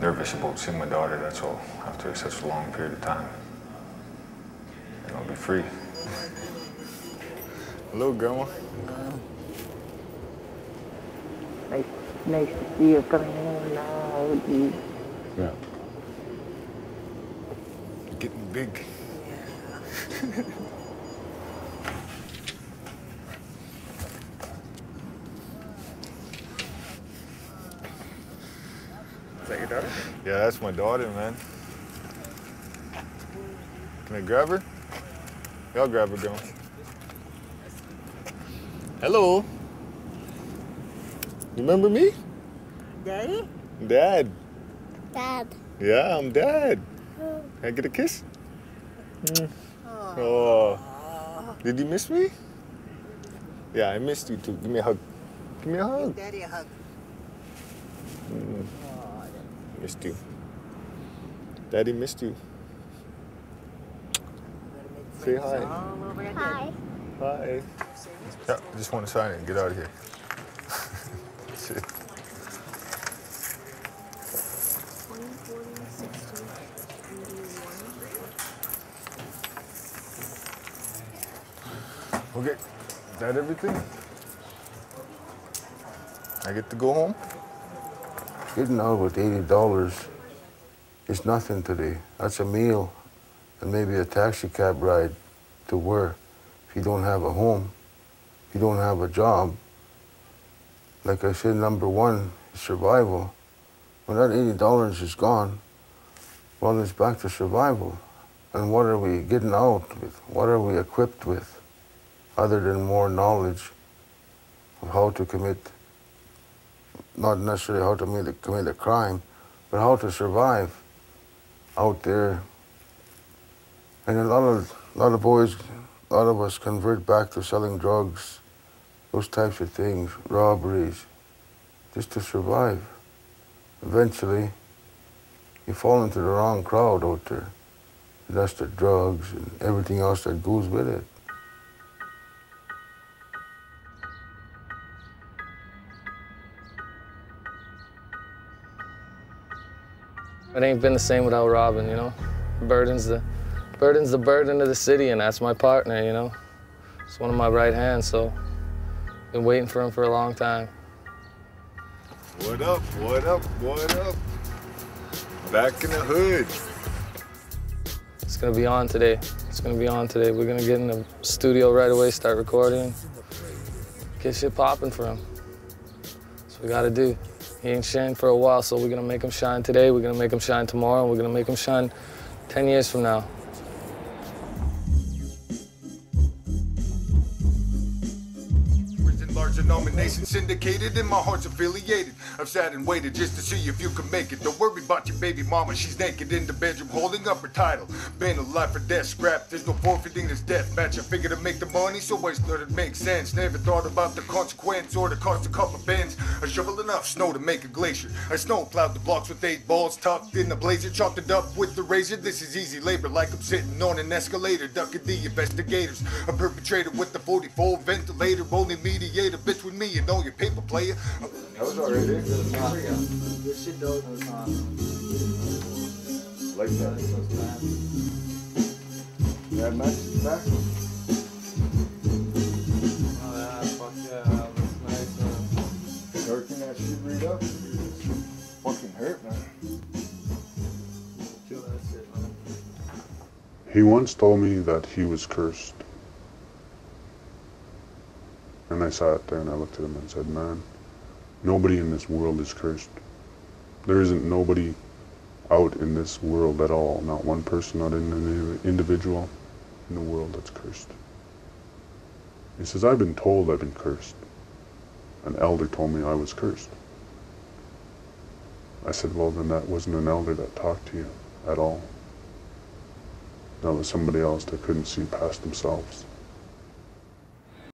nervous about seeing my daughter, that's all, after such a long period of time. And I'll be free. Hello, Grandma. Uh, nice, nice to see you coming home now. Geez. Yeah. Getting big. Is that your daughter? Yeah, that's my daughter, man. Can I grab her? Yeah, I'll grab her, girl. Hello. You remember me? Daddy? Dad. Dad. Yeah, I'm Dad. Can I get a kiss? Mm. Oh. Did you miss me? Yeah, I missed you too. Give me a hug. Give me a hug. Daddy a hug. Mm. Missed you. Daddy missed you. Say hi. Hi. Hi. Yeah, I just want to sign it and get out of here. That's it. 20, 40, 60, 81. Okay, is that everything? I get to go home? Getting out with eighty dollars is nothing today. That's a meal and maybe a taxi cab ride to work. If you don't have a home, if you don't have a job, like I said, number one is survival. When that eighty dollars is gone, well, it's back to survival. And what are we getting out with? What are we equipped with, other than more knowledge of how to commit not necessarily how to commit a, crime, but how to survive out there. And a lot of a lot of boys, a lot of us convert back to selling drugs, those types of things, robberies, just to survive. Eventually, you fall into the wrong crowd out there. That's the drugs and everything else that goes with it. It ain't been the same without Robin, you know. Burden's the burden's the burden of the city, and that's my partner, you know. It's one of my right hands, so been waiting for him for a long time. What up? What up? What up? Back in the hood. It's gonna be on today. It's gonna be on today. We're gonna get in the studio right away, start recording, get shit popping for him. That's what we gotta do. He ain't shined for a while, so we're gonna make him shine today. We're gonna make him shine tomorrow, and we're gonna make him shine 10 years from now. Large nomination syndicated and my heart's affiliated. I've sat and waited just to see if you can make it. Don't worry about your baby mama, she's naked in the bedroom holding up her title. Been a life or death scrap, there's no forfeiting this death match. I figured to make the money, so I it makes sense. Never thought about the consequence or the cost of couple bends. I shoveled enough snow to make a glacier. I snow plowed the blocks with eight balls tucked in the blazer, chalked it up with the razor. This is easy labor, like I'm sitting on an escalator, ducking the investigators. A perpetrator with the 44 ventilator, only mediator between me and all your paper player. That was already there. This shit though was on. Like that. Yeah, nice. Back. Oh yeah, fuck yeah, that's nice. Uh. Darking that shit right up. Fucking hurt, man. Kill that shit, man. He once told me that he was cursed. And I sat there and I looked at him and said, Man, nobody in this world is cursed. There isn't nobody out in this world at all, not one person, not an individual in the world that's cursed. He says, I've been told I've been cursed. An elder told me I was cursed. I said, Well, then that wasn't an elder that talked to you at all. That was somebody else that couldn't see past themselves.